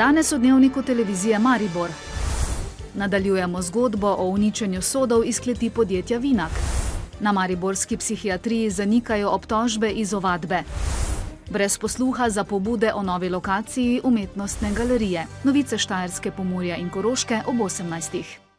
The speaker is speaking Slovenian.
Danes v dnevniku televizije Maribor. Nadaljujemo zgodbo o uničenju sodov iz kleti podjetja Vinak. Na mariborski psihiatriji zanikajo obtožbe iz ovadbe. Brez posluha za pobude o novi lokaciji umetnostne galerije. Novice Štajerske pomorja in Koroške ob 18.